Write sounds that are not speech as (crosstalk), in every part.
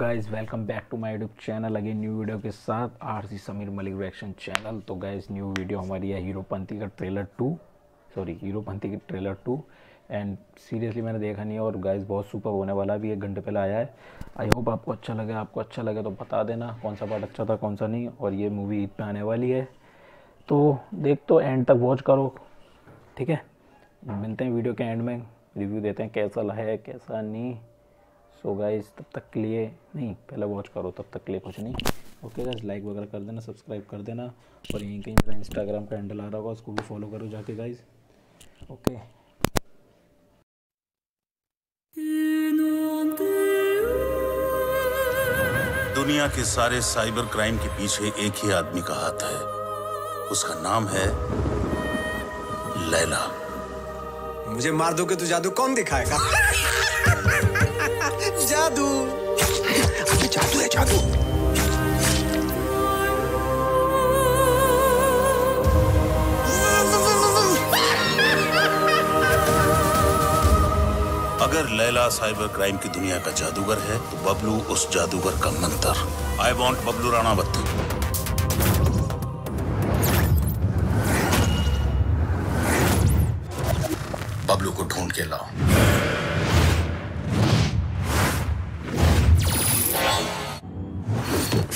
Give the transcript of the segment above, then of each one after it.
Guys welcome back to my YouTube channel again new video के साथ R C Sameer Malik reaction channel तो guys new video हमारी है हीरोपंथी का trailer to sorry Heropanti की trailer to and seriously मैंने देखा नहीं है और गाइज़ बहुत सुपर होने वाला भी एक घंटे पहले आया है। आई होप आपको अच्छा लगे। आपको अच्छा लगे तो बता देना कौन सा पार्ट अच्छा था, कौन सा नहीं। और ये मूवी ईद पे आने वाली है। तो देख तो एंड तक वॉच करो। ठीक है? मिलते हैं वीडियो के एंड में। रिव्यू देते हैं कैसा है, कैसा नहीं। सो गाइस तब तक के लिए नहीं पहले वॉच करो तब तक के लिए कुछ नहीं। ओके गाइज़ लाइक वगैरह कर देना सब्सक्राइब कर देना और यहीं कहीं मेरा इंस्टाग्राम का हैंडल आ रहा होगा उसको भी फॉलो करो जाके गाइज़ ओके दुनिया के सारे साइबर क्राइम के पीछे एक ही आदमी का हाथ है। उसका नाम है लैला। मुझे मार दोगे तो जादू कौन दिखाएगा? (laughs) जादू। अबे जादू है जादू। अगर लैला साइबर क्राइम की दुनिया का जादूगर है तो बबलू उस जादूगर का मंत्र। I want Bablu Ranawat.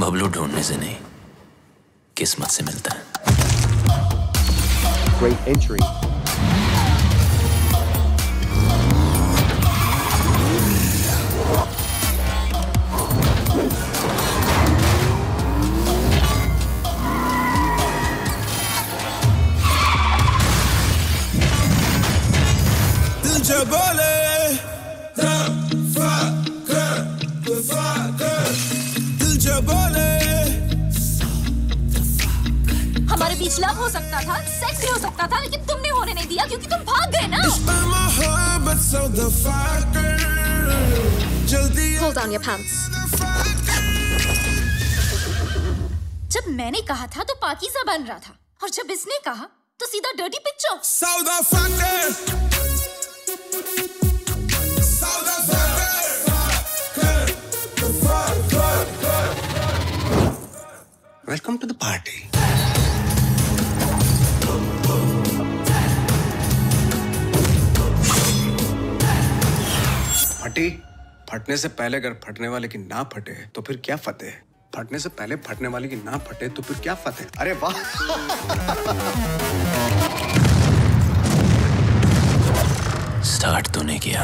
Bablu ढूँढने से नहीं किस्मत से मिलता है great entry. दिल हमारे बीच लव हो सकता था सेक्स भी हो सकता था लेकिन तुमने होने नहीं दिया क्योंकि तुम भाग गए ना। Pull down your pants. जब मैंने कहा था तो पाकीज़ा बन रहा था और जब इसने कहा तो सीधा डर्टी पिक्चर सौदा वेलकम टू द फटी? फटने से पहले अगर फटने वाले की ना फटे तो फिर क्या फतेह फटने से पहले फटने वाले की ना फटे तो फिर क्या फतेह अरे वाह! स्टार्ट तूने किया।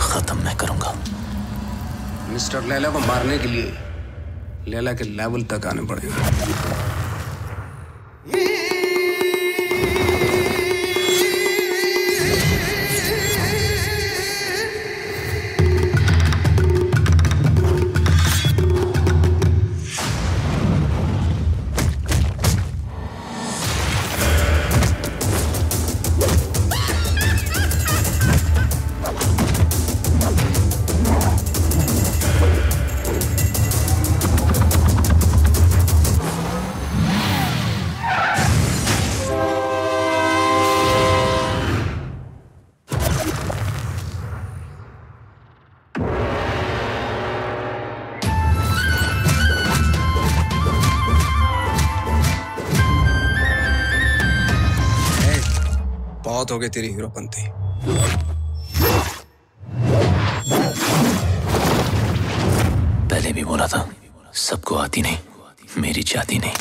खत्म मैं करूँगा। मिस्टर लैला को मारने के लिए लैला के लेवल तक आने पड़ेगा। बहुत हो गई तेरी हीरोपंती पहले भी बोला था, सबको आती नहीं, मेरी जाती नहीं।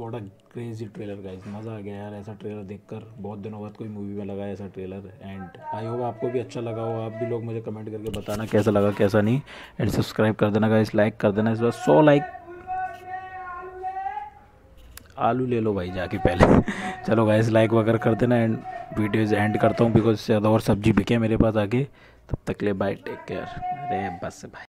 थोड़ा क्रेजी ट्रेलर गाइज़ मज़ा आ गया यार, ऐसा ट्रेलर देखकर। बहुत दिनों बाद कोई मूवी में लगा ऐसा ट्रेलर एंड आई होप आपको भी अच्छा लगा हो। आप भी लोग मुझे कमेंट करके बताना कैसा लगा, कैसा नहीं। एंड सब्सक्राइब कर देना गाइज़ लाइक कर देना इस बार। सौ लाइक आलू ले लो भाई जाके पहले। (laughs) चलो गाइस लाइक वगैरह कर देना एंड वीडियोज़ एंड करता हूँ बिकॉज़ ज़्यादा और सब्ज़ी बिके मेरे पास आगे। तब तक ले बाय टेक केयर अरे बस भाई।